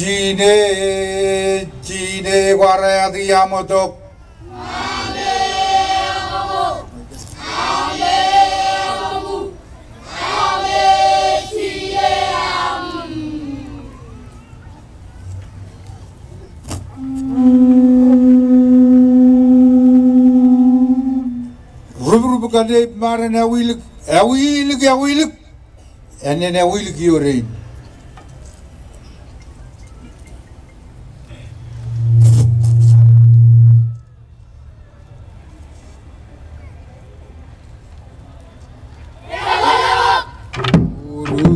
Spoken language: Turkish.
Cine, cine, guarda di amotok. Rup rup kade mare na wilik, a wilik, a wilik. En en a wilik yorein.